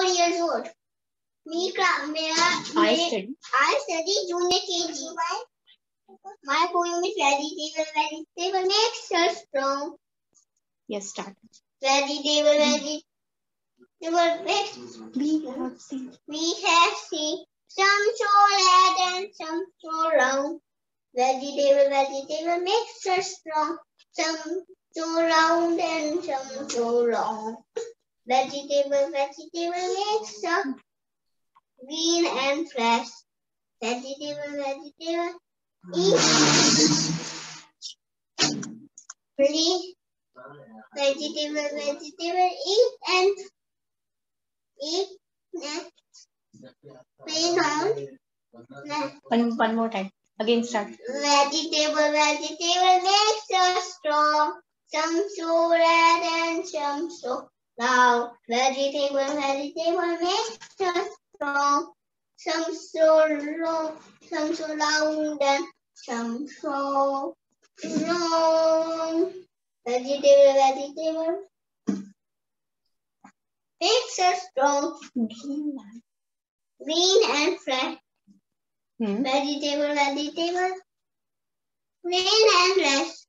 four years old. Me, me, I study. I study junior KG. My poem is vegetable, vegetable makes us strong. Yes, start. Vegetable, vegetable makes We have seen. we have seen some so red and some so round. Vegetable, vegetable makes us strong. Some so round and some so long. Vegetable, vegetable makes us green and fresh. Vegetable, vegetable, eat. Really? Vegetable, vegetable, eat and eat next. Plain on. One, one more time. Again, start. Vegetable, vegetable makes us strong. Some so red and some so loud. Vegetable, vegetable makes us strong. Some so low, some so loud and some so long. Vegetable, vegetable makes us strong. Green and fresh. Hmm. Vegetable, vegetable. Green and fresh.